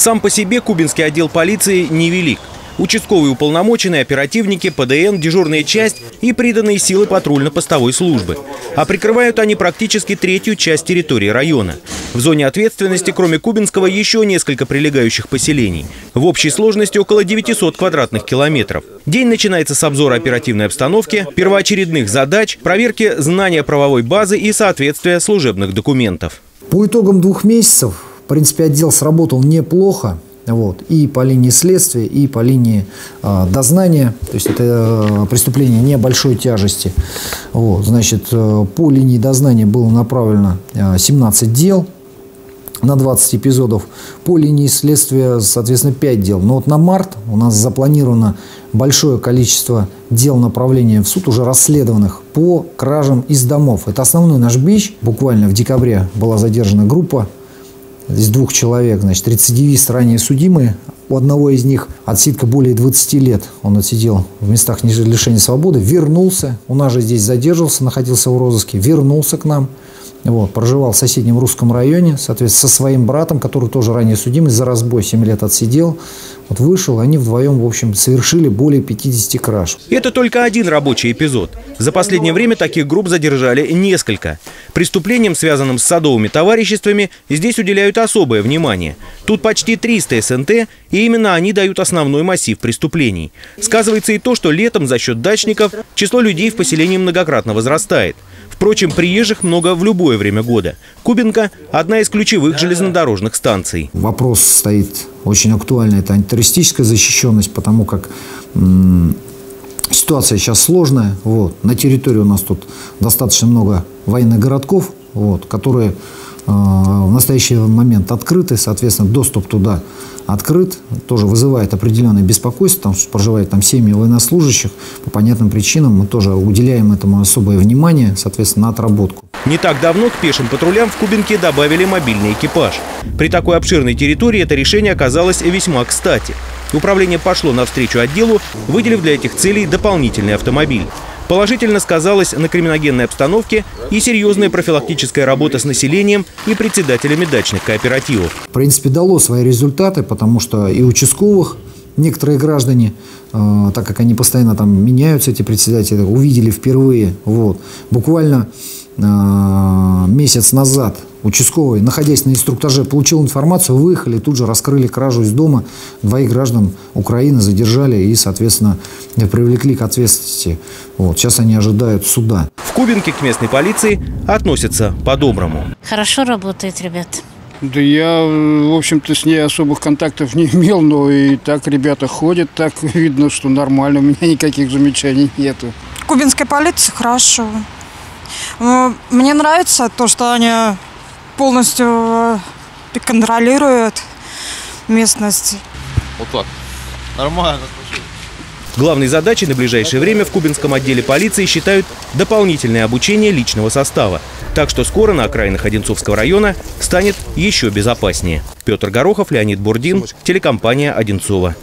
Сам по себе кубинский отдел полиции невелик. Участковые уполномоченные, оперативники, ПДН, дежурная часть и приданные силы патрульно-постовой службы. А прикрывают они практически третью часть территории района. В зоне ответственности, кроме Кубинского, еще несколько прилегающих поселений. В общей сложности около 900 квадратных километров. День начинается с обзора оперативной обстановки, первоочередных задач, проверки знания правовой базы и соответствия служебных документов. По итогам двух месяцев, принципе, отдел сработал неплохо. Вот, и по линии следствия, и по линии э, дознания. То есть это э, преступление небольшой тяжести. Вот, значит, э, по линии дознания было направлено э, 17 дел на 20 эпизодов. По линии следствия, соответственно, 5 дел. Но вот на март у нас запланировано большое количество дел направления в суд, уже расследованных по кражам из домов. Это основной наш бич. Буквально в декабре была задержана группа из двух человек, значит, рецидивист, ранее судимые. У одного из них отсидка более 20 лет. Он отсидел в местах лишения свободы, вернулся. У нас же здесь задерживался, находился в розыске, вернулся к нам. Вот, проживал в соседнем русском районе, соответственно, со своим братом, который тоже ранее судимый, за разбой 7 лет отсидел. Вот вышел, они вдвоем, в общем, совершили более 50 краж. Это только один рабочий эпизод. За последнее время таких групп задержали несколько. Преступлениям, связанным с садовыми товариществами, здесь уделяют особое внимание. Тут почти 300 СНТ, и именно они дают основной массив преступлений. Сказывается и то, что летом за счет дачников число людей в поселении многократно возрастает. Впрочем, приезжих много в любое время года. Кубинка – одна из ключевых железнодорожных станций. Вопрос стоит очень актуальный. Это антитеррористическая защищенность, потому как ситуация сейчас сложная. Вот. На территории у нас тут достаточно много военных городков, вот, которые в настоящий момент открыты, соответственно, доступ туда открыт, тоже вызывает определенное беспокойство, там проживает там семьи военнослужащих, по понятным причинам мы тоже уделяем этому особое внимание, соответственно, на отработку. Не так давно к пешим патрулям в Кубинке добавили мобильный экипаж. При такой обширной территории это решение оказалось весьма кстати. Управление пошло навстречу отделу, выделив для этих целей дополнительный автомобиль. Положительно сказалась на криминогенной обстановке и серьезная профилактическая работа с населением и председателями дачных кооперативов. В принципе, дало свои результаты, потому что и участковых некоторые граждане, э, так как они постоянно там меняются, эти председатели, увидели впервые. Вот. Буквально э, месяц назад участковый, находясь на инструктаже, получил информацию, выехали, тут же раскрыли кражу из дома. Двоих граждан Украины задержали и, соответственно, привлекли к ответственности. Вот. Сейчас они ожидают суда. В Кубинке к местной полиции относятся по-доброму. Хорошо работает, ребят. Да я, в общем-то, с ней особых контактов не имел, но и так ребята ходят, так видно, что нормально, у меня никаких замечаний нету. Кубинская полиция хорошо. Мне нравится то, что они полностью э, контролируют местность. Вот так. Нормально. Главной задачей на ближайшее время в Кубинском отделе полиции считают дополнительное обучение личного состава. Так что скоро на окраинах Одинцовского района станет еще безопаснее. Петр Горохов, Леонид Бурдин, телекомпания «Одинцова».